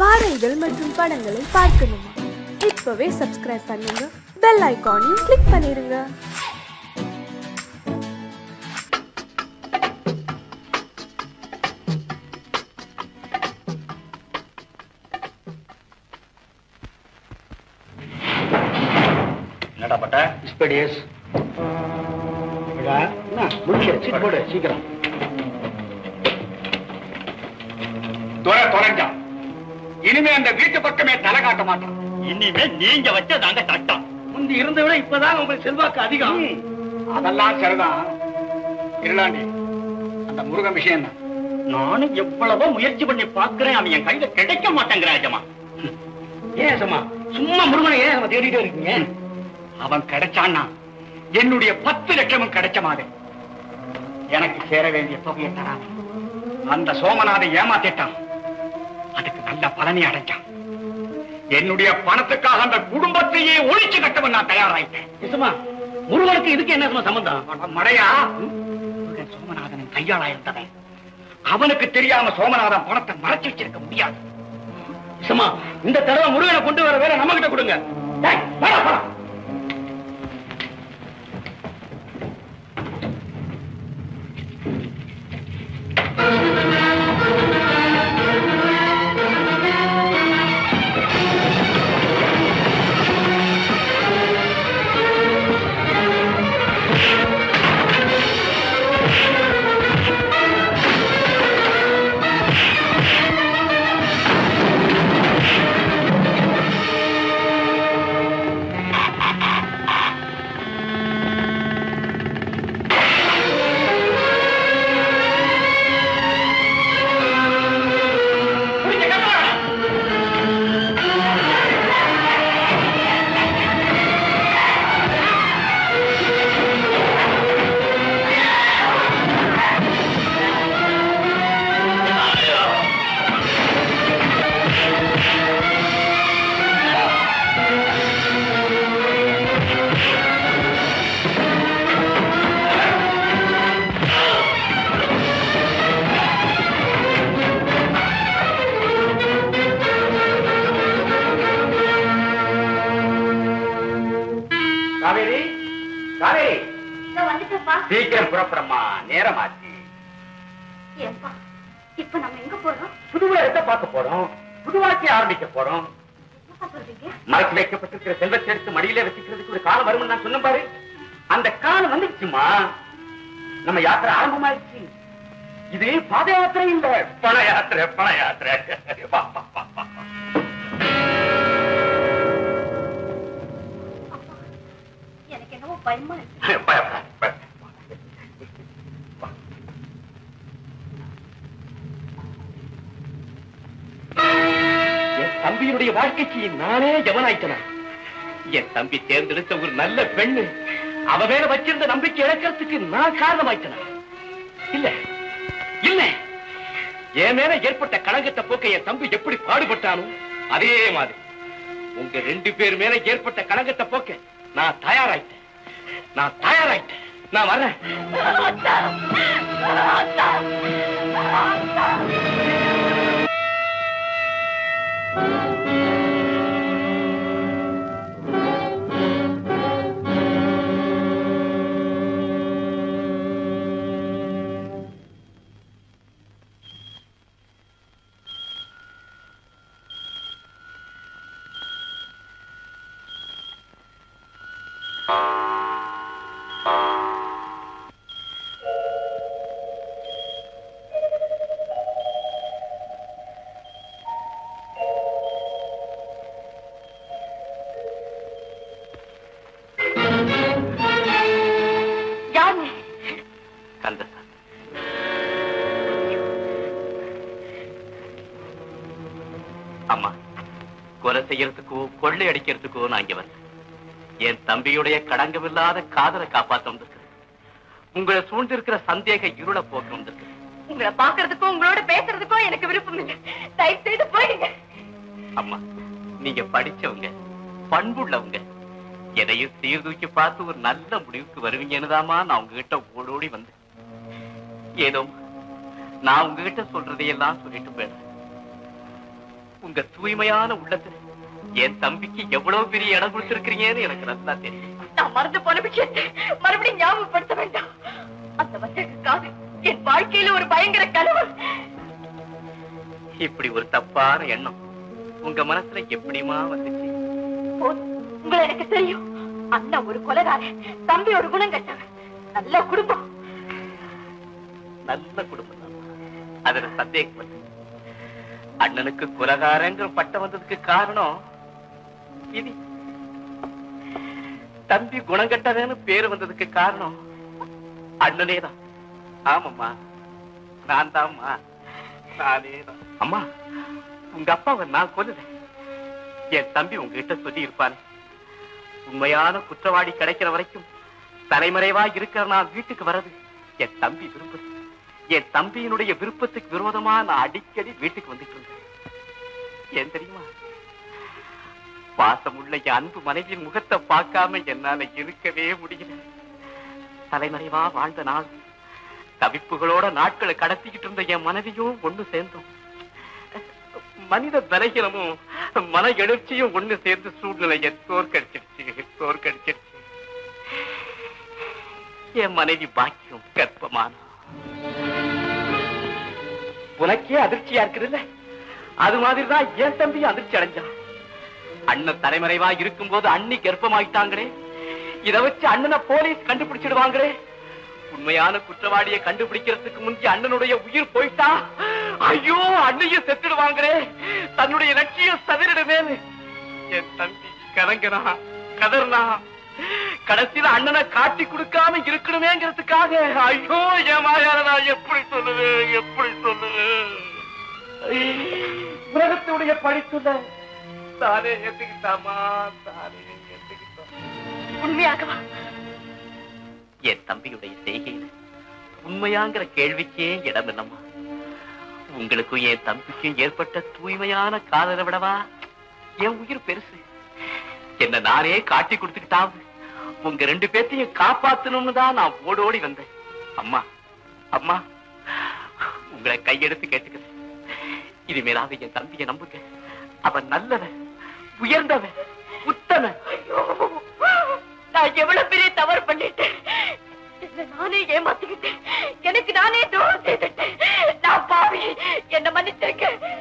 பாடல்கள் மற்றும் படங்களை பார்க்கணுமா? இப்பவே சப்ஸ்கிரைப் பண்ணுங்க. பெல் ஐகானையும் கிளிக் பண்ணிருங்க. என்னடா சீட் போடு சீக்கிரம். துறை இனிமே அந்த வீட்டு பக்கமே தலை காட்ட மாட்டான் இனிமே நீங்க வச்சதாங்க சட்டம். முந்தி இருந்த விட இப்பதான் உங்களுக்கு செல்வாக்கு அதிகம். அதெல்லாம் சரிதான். இருளாண்டி அந்த முருகன் விஷயம் என்ன? நானும் எவ்வளவோ முயற்சி பண்ணி பாக்குறேன் அவன் என் கையில கிடைக்க மாட்டேங்கிறாஜமா ஏன் சமா சும்மா முருகனை ஏன் நம்ம தேடிட்டே இருக்கீங்க? அவன் கிடைச்சான்னா என்னுடைய பத்து லட்சமும் கிடைச்ச மாதிரி. எனக்கு சேர வேண்டிய தொகையை தராது அந்த சோமநாதை ஏமாத்திட்டான். அதுக்கு நல்ல பலனை அடைஞ்சான் என்னுடைய பணத்துக்காக அந்த குடும்பத்தையே ஒழிச்சு கட்டவன் நான் தயாராயிட்டேன். முருகனுக்கு இதுக்கு என்ன சும்மா சம்பந்தம்? மடையா? முருகன் சோமநாதனின் கையாளா இருந்தவன். அவனுக்கு தெரியாம சோமநாதன் பணத்தை மறைச்சு வச்சிருக்க முடியாது. இந்த தடவை முருகனை கொண்டு வர வேற நம்ம கிட்ட கொடுங்க நேரமாச்சு. ஏன்பா இப்ப நம்ம எங்க போறோம்? புது இடத்தை பார்க்க போறோம்? புது வாழ்க்கையை ஆரம்பிக்க போறோம். மறைச்சு வைக்கப்பட்டிருக்கிற செல்வத்தை எடுத்து மடியில வச்சுக்கிறதுக்கு ஒரு காலம் வரும்னு நான் சொன்னேன் பாரு. அந்த காலம் வந்துச்சுமா நம்ம யாத்திரை ஆரம்பமாயிடுச்சு. இது பாத யாத்திரை இல்ல. பண யாத்திரை பண யாத்திரை. எனக்கு என்னவோ பயமா இருக்கு. தம்பியினுடைய வாழ்க்கைக்கு நானே ஜவனாயிட்டனா என் தம்பி தேர்ந்தெடுத்த ஒரு நல்ல பெண்ணு அவ மேல வச்சிருந்த நம்பிக்கை இழக்கிறதுக்கு நான் காரணமாயிட்டனா? இல்ல இல்ல. என் மேல ஏற்பட்ட களங்கத்தை போக்க என் தம்பி எப்படி பாடுபட்டானோ அதே மாதிரி. உங்க ரெண்டு பேர் மேல ஏற்பட்ட களங்கத்தை போக்க நான் தயாராயிட்டேன். நான் தயாராயிட்டேன். நான் வர்றேன். யாரு செய்யறதுக்கோ கொள்ளை அடிக்கிறதுக்கோ நான் இங்க வரல என் தம்பியுடைய கடங்கமில்லாத காதலை காப்பாத்த வந்திருக்கிறேன். உங்களை சூழ்ந்திருக்கிற சந்தேக இருளை போக்க வந்திருக்கிறேன். உங்களை பாக்குறதுக்கும் உங்களோட பேசுறதுக்கும் எனக்கு விருப்பம் இல்லை. தயவு செய்து போயிடுங்க. அம்மா நீங்க படிச்சவங்க பண்புள்ளவங்க எதையும் சீர்தூக்கி பார்த்து ஒரு நல்ல முடிவுக்கு வருவீங்கன்னுதாம்மா நான் உங்ககிட்ட ஓடோடி வந்தேன். ஏதோ நான் உங்ககிட்ட சொல்றதையெல்லாம் சொல்லிட்டு போயிடுறேன். உங்க தூய்மையான உள்ளத்துல என் தம்பிக்கு எவ்வளவு பெரிய இடம் கொடுத்திருக்கிறீங்கன்னு எனக்கு நல்லா தெரியும். நான் மறந்து போன விஷயத்தை மறுபடியும் ஞாபகப்படுத்த வேண்டாம். அந்த வந்ததுக்காக என் வாழ்க்கையில ஒரு பயங்கர கனவு. இப்படி ஒரு தப்பான எண்ணம் உங்க மனசுல எப்படிமா வந்துச்சு? உங்களை எனக்கு தெரியும். அண்ணன் ஒரு கொலைகாரன் தம்பி ஒரு குணம் கட்டவன். நல்ல குடும்பம். நல்ல குடும்பம் தான் அதுல சந்தேகம் இல்லை. அண்ணனுக்கு குலகாரங்கிற பட்டம் வந்ததுக்கு காரணம் இது தம்பி குணங்கட்டவன்னு பேரு வந்ததுக்கு காரணம் அண்ணனே தான் ஆமாம்மா. நான் தான்மா நானே தான் அம்மா உங்க அப்பாவை நான் கொல்லுறேன் என் தம்பி உங்ககிட்ட சொல்லி இருப்பான் உண்மையான குற்றவாளி கிடைக்கிற வரைக்கும் தலைமறைவா இருக்கிற நான் வீட்டுக்கு வர்றது என் தம்பி விரும்புது என் தம்பியினுடைய விருப்பத்துக்கு விரோதமா நான் அடிக்கடி வீட்டுக்கு வந்துட்டு இருந்தேன். ஏன் தெரியுமா? பாசமுள்ள அன்பு மனைவியின் முகத்தை பார்க்காம என்னால இருக்கவே முடியல. தலைமறைவா வாழ்ந்த நாள். தவிப்புகளோட நாட்களை கடத்திக்கிட்டு இருந்த என் மனைவியும் ஒண்ணு சேர்ந்தோம். மனித பலகீனமும் மன எழுச்சியும் ஒண்ணு சேர்ந்து சூழ்நிலையை தோற்கடிச்சிருச்சு தோற்கடிச்சிருச்சு என் மனைவி பாக்கியம் கற்பமான உனக்கே அதிர்ச்சியா இருக்குதுல்ல? அது மாதிரிதான் என் தம்பி அதிர்ச்சி அடைஞ்சான். அண்ணன் தலைமறைவா இருக்கும் போது அண்ணி கர்ப்பமாயிட்டாங்களே. இத வச்சு அண்ணனை போலீஸ் கண்டுபிடிச்சிடுவாங்களே. உண்மையான குற்றவாளியை கண்டுபிடிக்கிறதுக்கு முந்தைய அண்ணனுடைய உயிர் போயிட்டா? ஐயோ அண்ணையும் செத்துடுவாங்களே. தன்னுடைய லட்சியம் சதிரிடுமே. என் தம்பி கலங்கனா கதர்னா. கடைசியில அண்ணனை காட்டி கொடுக்காம இருக்கணுமேங்கிறதுக்காக. ஐயோ என் மாயார எப்படி சொல்லுவேன் எப்படி சொல்லுவேன். உலகத்துடைய படிப்புல தானே ஏத்துக்கிட்டாமா? தானே ஏத்துக்கிட்டா உண்மையாகவா? என் தம்பியுடைய செய்கையில உண்மையாங்கிற கேள்விக்கே இடம் இல்லம்மா. உங்களுக்கும் என் தம்பிக்கும் ஏற்பட்ட தூய்மையான காதலை விடவா என் உயிர் பெருசு. என்ன நானே காட்டி கொடுத்துக்கிட்டாவது உங்க ரெண்டு பேர்த்தையும் காப்பாத்தணும்னு தான் நான் ஓடோடி வந்தேன். அம்மா அம்மா உங்களை கையெடுத்து கேட்டுக்கிறேன். இனிமேலாவது என் தம்பியை நம்புங்க. அவன் நல்லவன். உயர்ந்தவன் உத்தமன். நான் எவ்வளவு பெரிய தவறு பண்ணிட்டேன். நானே ஏமாத்திக்கிட்டேன். எனக்கு நானே துரோகம் செய்துட்டேன். நான் பாவி. என்ன மன்னிச்சிருக்க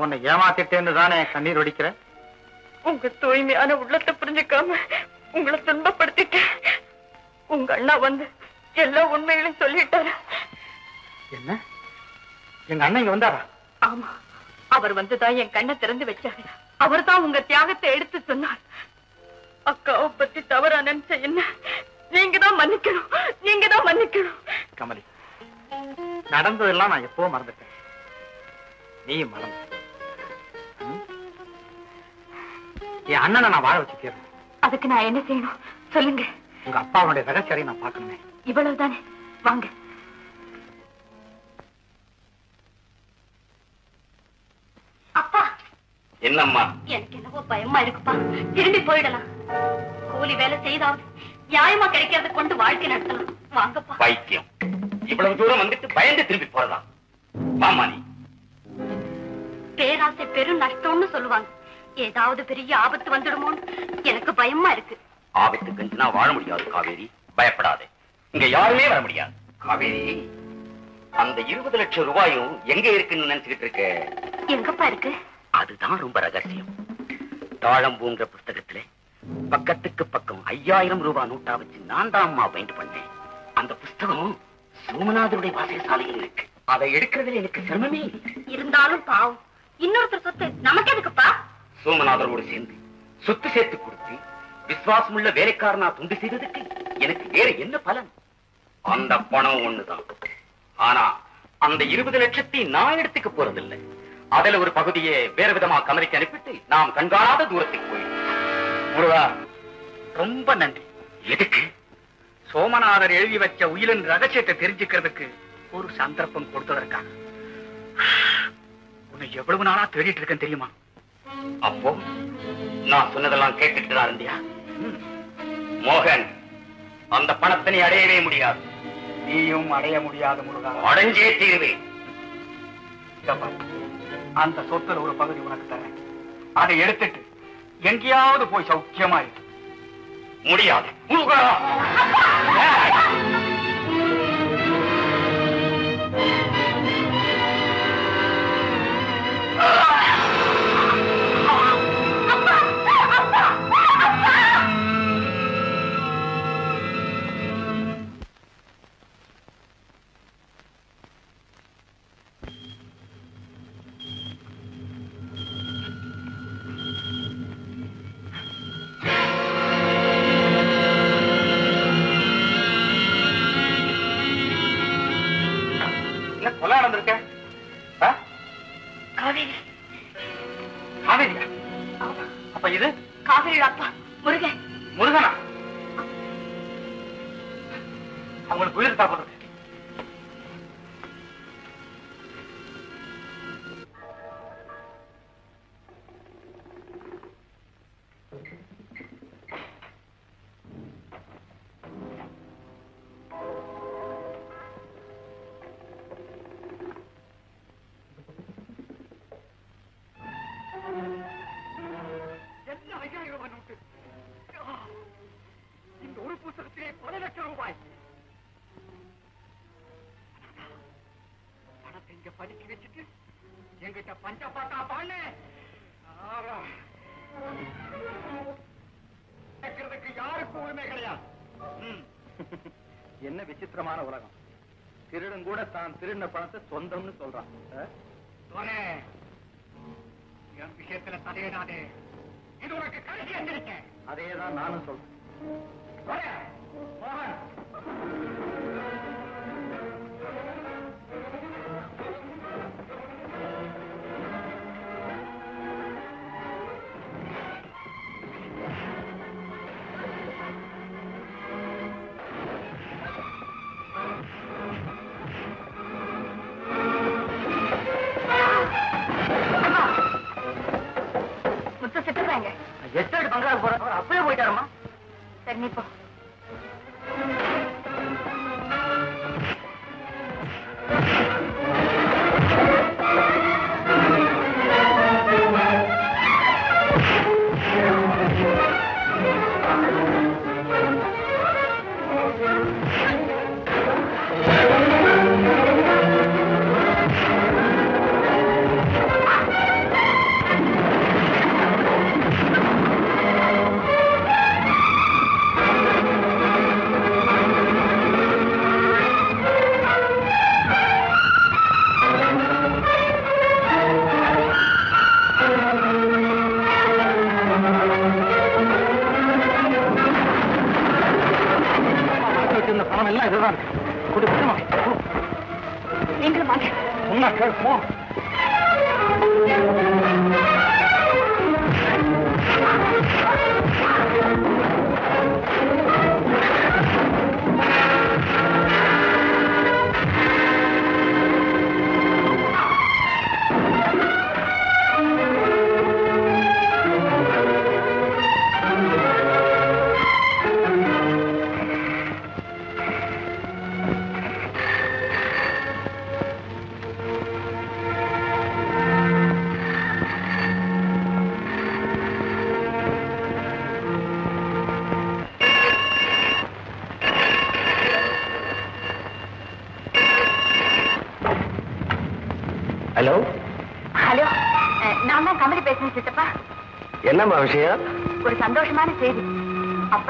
நான் உன்னை ஏமாத்திட்டேன்னு தானே கண்ணீர் வடிக்கிறேன் உங்க தூய்மையான உள்ளத்தை புரிஞ்சுக்காம உங்களை துன்பப்படுத்திட்டேன். உங்க அண்ணா வந்து எல்லா உண்மைகளையும் சொல்லிட்டாரு. என்ன? எங்க அண்ணன் இங்க வந்தாரா? ஆமா. அவர் வந்துதான் என் கண்ணை திறந்து வச்சாரு. அவர் தான் உங்க தியாகத்தை எடுத்து சொன்னார். அக்காவை பத்தி தவறா நினைச்ச என்ன? நீங்க தான் மன்னிக்கணும். நீங்க தான் மன்னிக்கணும். கமலி நடந்ததெல்லாம் நான் எப்போ மறந்துட்டேன். நீயும் மறந்து. என் அண்ணனை நான் வாழ வச்சு தீரணும் அதுக்கு நான் என்ன செய்யணும்? சொல்லுங்க. உங்க அப்பாவுடைய ரகசியரை நான் பார்க்கணுமே. இவ்வளவுதானே? வாங்க. என்னம்மா? எனக்கு என்னவோ பயமா இருக்குப்பா. திரும்பி போயிடலாம். கூலி வேலை செய்தாவது நியாயமா கிடைக்கிறத கொண்டு வாழ்க்கை நடத்தலாம். வாங்கப்பா. பைத்தியம் இவ்வளவு தூரம் வந்துட்டு பயந்து திரும்பி போறதா? வாமா நீ பேராசை பெரும் நஷ்டம்னு சொல்லுவாங்க. ஏதாவது பெரிய ஆபத்து வந்துடுமோன்னு எனக்கு பயமா இருக்கு. ஆபத்து கஞ்சினா வாழ முடியாது காவேரி. பயப்படாதே. இங்க யாருமே வர முடியாது. காவேரி அந்த இருபது லட்சம் ரூபாயும் எங்க இருக்குன்னு நினைச்சுக்கிட்டு இருக்க? எங்கப்பா இருக்கு? அதுதான் ரொம்ப ரகசியம். தாழம்பூன்ற புஸ்தகத்துல பக்கத்துக்கு பக்கம் ஐயாயிரம் ரூபாய் நோட்டா வச்சு நான் தான் அம்மா பைண்ட் பண்ணேன். அந்த புஸ்தகம் சோமநாதருடைய வாசகசாலையில் இருக்கு. அதை எடுக்கிறதுல எனக்கு சிரமமே இருந்தாலும் பாவம். இன்னொருத்தர் சொத்து நமக்கு எதுக்குப்பா? சோமநாதரோடு சேர்ந்து சொத்து சேர்த்து கொடுத்து விசுவாசமுள்ள வேலைக்காரனா துண்டு செய்ததுக்கு எனக்கு வேற என்ன பலன்? அந்த பணம் ஒண்ணுதான். ஆனா அந்த இருபது லட்சத்தை நான் எடுத்துக்க போறதில்லை. அதுல ஒரு பகுதியை வேற விதமா கமரிக்கு அனுப்பிட்டு நாம் கண்காணாத தூரத்துக்கு போயிடும். முருகா ரொம்ப நன்றி. எதுக்கு? சோமநாதர் எழுதி வச்ச உயிரின் ரகசியத்தை தெரிஞ்சுக்கிறதுக்கு ஒரு சந்தர்ப்பம் கொடுத்ததற்காக. உன்னை எவ்வளவு நாளா தேடிட்டு இருக்கேன் தெரியுமா? அப்போ நான் சொன்னதெல்லாம் கேட்டுட்டு தான் இருந்தியா? மோகன் அந்த பணத்தை நீ அடையவே முடியாது. நீயும் அடைய முடியாத முருகா. அடைஞ்சே தீருவேன். அந்த சொத்துல ஒரு பகுதி உனக்கு தரேன். அதை எடுத்துட்டு எங்கேயாவது போய் சௌக்கியமா இரு. முடியாது. எங்கிட்ட பஞ்ச பாட்டா பாடு. கேட்கறதுக்கு யாருக்கும் உரிமை கிடையாது. ம். என்ன விசித்திரமான உலகம். திருடன் கூட தான் திருடின பணத்தை சொந்தம்னு சொல்றான். என் விஷயத்துல தலையிடாதே இது உனக்கு கடைசி எந்திரிக்க அதேதான் நானும் சொல்றேன். மோகன்.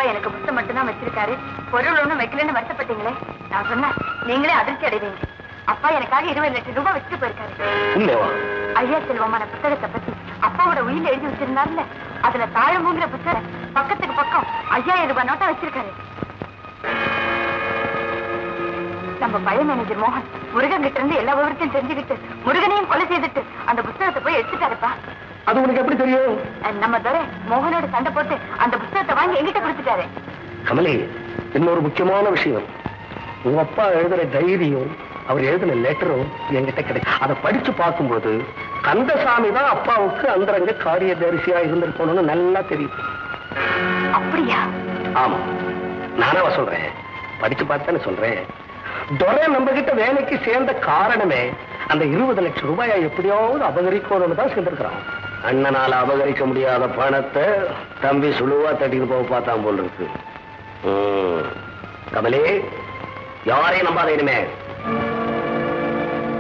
அப்பா எனக்கு புத்தம் மட்டும்தான் வச்சிருக்காரு. பொருள் ஒண்ணும் வைக்கலன்னு வருத்தப்பட்டீங்களே? நான் சொன்னேன் நீங்களே அதிர்ச்சி அடைவீங்க. அப்பா எனக்காக இருபது லட்சம் ரூபாய் வச்சுட்டு போயிருக்காரு. ஐயா செல்வமான புத்தகத்தை பத்தி அப்பாவோட உயிர் எழுதி வச்சிருந்தாருல அதுல தாழம்புங்கிற புத்தகம் பக்கத்துக்கு பக்கம் ஐயாயிரம் ரூபாய் நோட்டா வச்சிருக்காரு. நம்ம பழைய மேனேஜர் மோகன் முருகன் கிட்ட இருந்து எல்லா விவரத்தையும் தெரிஞ்சுக்கிட்டு முருகனையும் கொலை செய்துட்டு அந்த புத்தகத்தை போய் எடுத்துட்டாருப்பா. அது உனக்கு எப்படி தெரியும்? நம்ம துரை மோகனோட சண்டை போட்டு அந்த புத்தகத்தை வாங்கி எங்கிட்ட கொடுத்துட்டாரு. கமலி இன்னொரு முக்கியமான விஷயம். உங்க அப்பா எழுதுற டைரியும் அவர் எழுதின லெட்டரும் என்கிட்ட கிடைக்கும். அதை படிச்சு பார்க்கும்போது கந்தசாமி தான் அப்பாவுக்கு அந்தரங்க காரியதரிசியா இருந்திருக்கணும்னு நல்லா தெரியும். அப்படியா? ஆமா. நானவ சொல்றேன். படிச்சு பார்த்தானே சொல்றேன். துரை நம்ம கிட்ட வேலைக்கு சேர்ந்த காரணமே அந்த இருபது லட்சம் ரூபாயை எப்படியாவது அபகரிக்கணும்னு தான் சேர்ந்திருக்கிறான். அண்ணனால அபகரிக்க முடியாத பணத்தை தம்பி சுழுவா தட்டிட்டு போக பார்த்தான் போல் இருக்கு. கமலே யாரையும் நம்பாத இனிமே.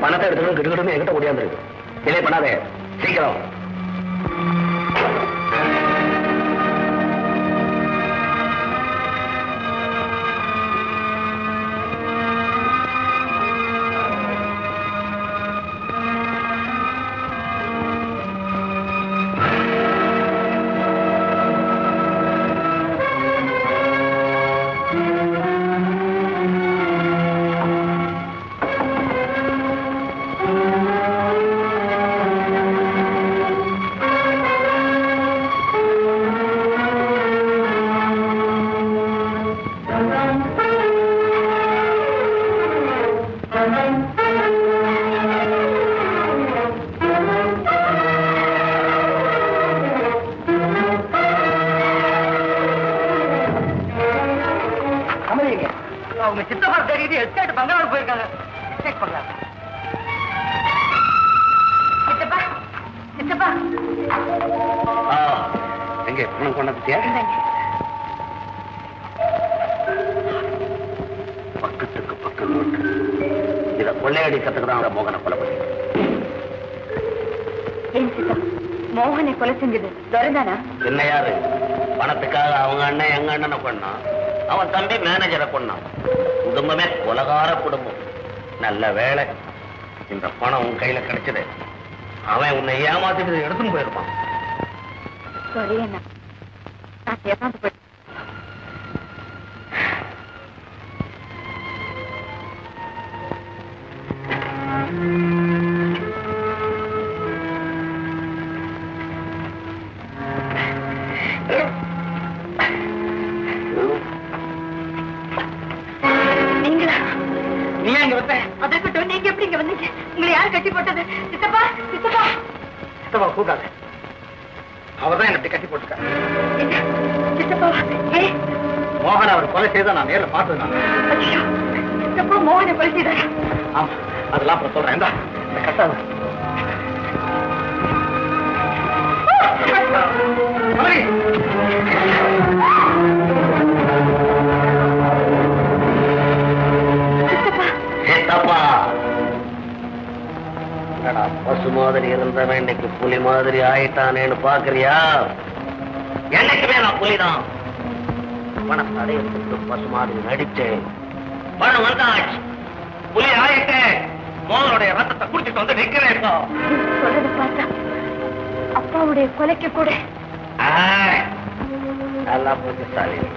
பணத்தை எடுத்துக்கணும் கிட்டுக்கிட்டு என்கிட்ட முடியாது இல்லை பண்ணாதே. சீக்கிரம். இத கொள்ளையடிக்கிறதுக்கு தான் மோகனை கொலை பண்ணி ஏன் சித்தா மோகனை கொலை செஞ்சது துரைதானா? என்ன யாரு? பணத்துக்காக அவங்க அண்ணன் எங்க அண்ணனை கொண்டான் அவன் தம்பி மேனேஜரை கொண்டான் குடும்பமே உலகார குடும்பம். நல்ல வேலை இந்த பணம் உன் கையில கிடைச்சது. அவன் உன்னை ஏமாத்திட்டு எடுத்துன்னு போயிருப்பான். சாரி அண்ணா நான் ஏமாந்து போய் கட்டி போட்டது சித்தப்பா சித்தப்பா. சித்தப்பா கூடாது அவர்தான் என்ன கட்டி போட்டுருக்காரு என்ன? சித்தப்பா மோகன் அவர் கொலை செய்த நான் நேர்ல பார்த்தது நான் சித்தப்பா மோகனை கொலை செய்தாரா? ஆமா அதெல்லாம் அப்புறம் சொல்றேன். இந்தா, கட்டாத சித்தப்பா. என்னடா பசு மாதிரி இருந்தவன் இன்னைக்கு புலி மாதிரி ஆயிட்டானேன்னு பாக்குறியா? என்னைக்குமே நான் புலிதான்? பணம் தடையத்துக்கு பசு மாதிரி நடிச்சேன் பணம் வந்தாச்சு. புலி ஆயிட்டேன் மோகனுடைய ரத்தத்தை குடிச்சிட்டு வந்து நிக்கிறேன். சொல்றத பார்த்தா அப்பாவுடைய கொலைக்கு கூட. நல்லா ஸ்டாலின்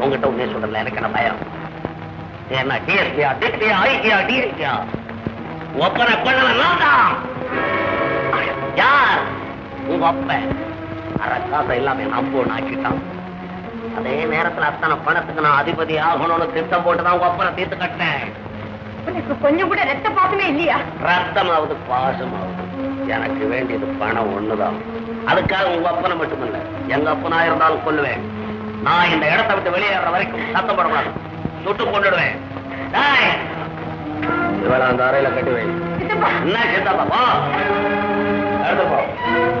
உங்ககிட்ட உண்மையை சொல்றதுல எனக்கு என்ன பயம்? என்ன டிஎஸ்பியா டிஸ்பியா ஐடியா டிஎஸ்பியா ஒப்பனை நான் தான் யார்? உங்க அப்ப அரக்காசை எல்லாமே நம்பு ஆக்கிட்டான். அதே நேரத்துல அத்தனை பணத்துக்கு நான் அதிபதி ஆகணும்னு திட்டம் போட்டுதான் உங்க அப்பனை தீர்த்து கட்டினேன். உனக்கு கொஞ்சம் கூட ரத்த பாசமே இல்லையா? ரத்தமாவது பாசமாவது. எனக்கு வேண்டியது பணம் ஒண்ணுதான். அதுக்காக உங்க அப்பனை மட்டுமில்ல எங்க அப்பனா இருந்தாலும் கொல்லுவேன். நான் இந்த இடத்தை விட்டு வெளியேற வரைக்கும் சத்தம் போடக்கூடாது. சுட்டு கொண்டுடுவேன் இவளை அந்த அறையில கட்டி வை. என்ன சித்தப்பா? போ.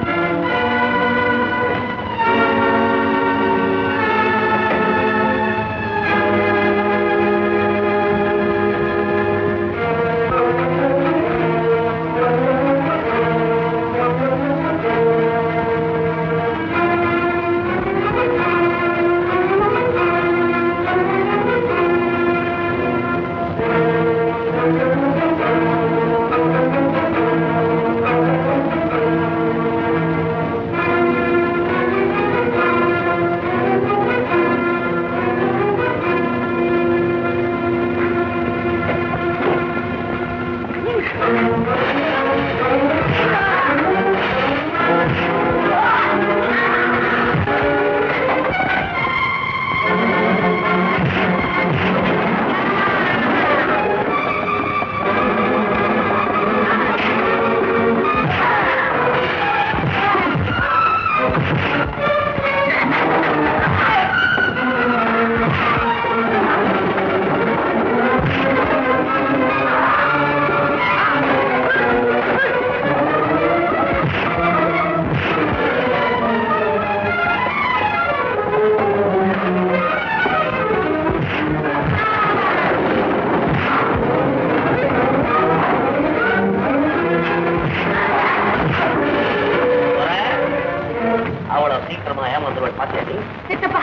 சித்தப்பா.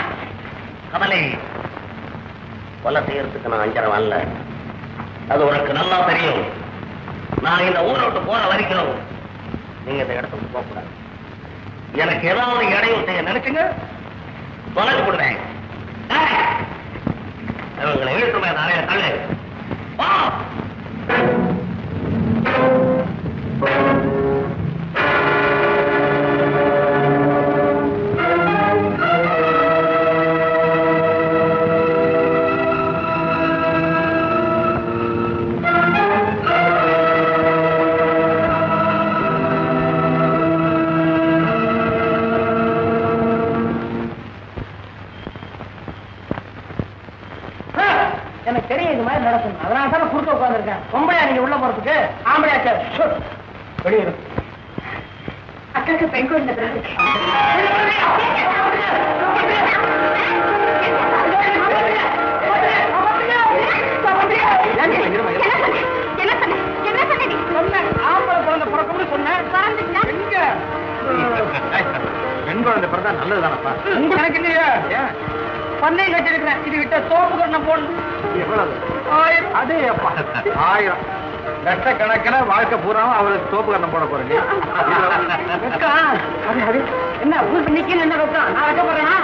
கமலே கொலை செய்யறதுக்கு நான் அஞ்சரை வரல. அது உனக்கு நல்லா தெரியும். நான் இந்த ஊரை விட்டு போற வரைக்கும் நீங்க இந்த இடத்துக்கு போக கூடாது எனக்கு ஏதாவது இடையூறு செய்ய நினைச்சுங்க தொலைச்சு விடுவேன் உங்களை இவங்களை இழுத்துமே நிறைய தள்ளு. எனக்கு தெரியும் இது மாதிரி நடக்கும். அதனால தான் குறுக்க உட்காந்துருக்கேன் பொம்பளையா நீங்க உள்ள போறதுக்கு ஆம்பளையா வெளியே அக்காக்கு பெண் குழந்தை பெண் குழந்தை பிறந்தா நல்லதுதானப்பா? உங்க எனக்கு இல்லையா? பண்ணை கட்டிருக்கிறேன் இது விட்ட தோப்பு கண்ணம் போடணும் எவ்வளவு? ஆயிரம். அதே அப்பா. ஆயிரம். லட்சக்கணக்கில் வாழ்க்கை பூராவும் அவருக்கு தோப்பு கண்ணம் போட போறீங்க என்ன நிக்கணும் என்ன நான் வைக்க போறேனா?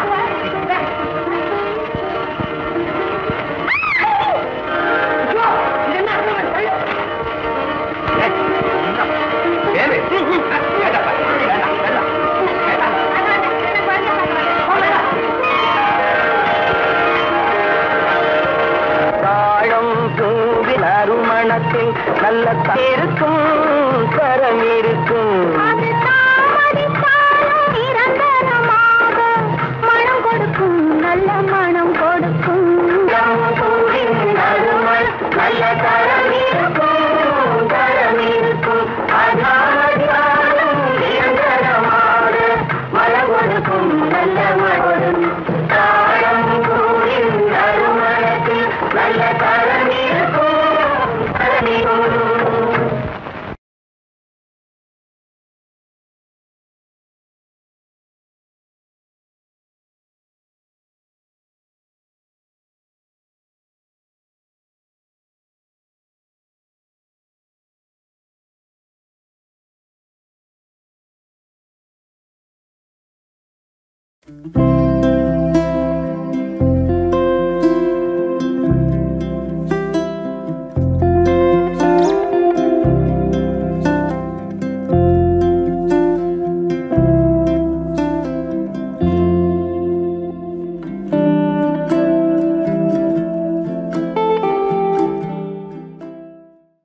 Música